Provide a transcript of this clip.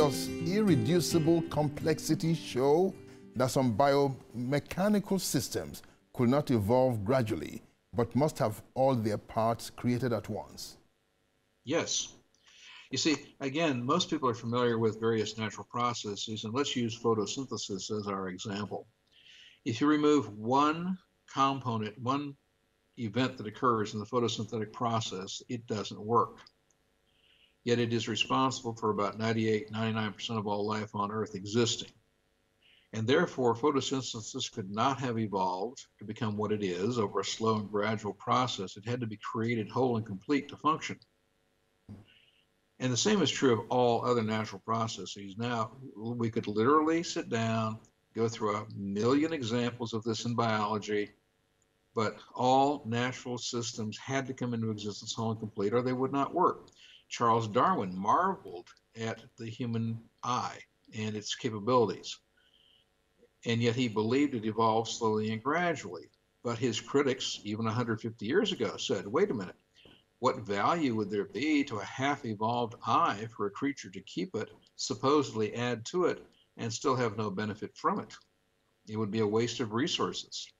does irreducible complexity show that some biomechanical systems could not evolve gradually, but must have all their parts created at once? Yes. You see, again, most people are familiar with various natural processes, and let's use photosynthesis as our example. If you remove one component, one event that occurs in the photosynthetic process, it doesn't work. Yet it is responsible for about 98, 99% of all life on Earth existing. And therefore, photosynthesis could not have evolved to become what it is over a slow and gradual process. It had to be created whole and complete to function. And the same is true of all other natural processes. Now, we could literally sit down, go through a million examples of this in biology, but all natural systems had to come into existence whole and complete or they would not work. Charles Darwin marveled at the human eye and its capabilities and yet he believed it evolved slowly and gradually. But his critics, even 150 years ago, said, wait a minute, what value would there be to a half evolved eye for a creature to keep it, supposedly add to it, and still have no benefit from it? It would be a waste of resources.